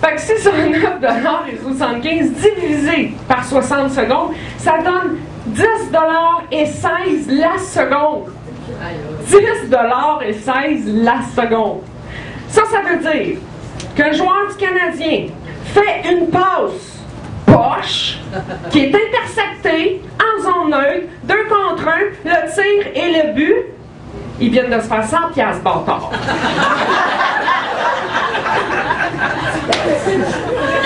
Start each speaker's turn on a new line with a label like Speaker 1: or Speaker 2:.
Speaker 1: Fait que 609 et 75 divisé par 60 secondes, ça donne 10 et 16 la seconde. 10 et 16 la seconde. Ça, ça veut dire qu'un joueur du Canadien fait une passe poche qui est interceptée en zone neutre, deux contre un, le tir et le but, ils viennent de se faire 100 piastres bâtard. Thank you.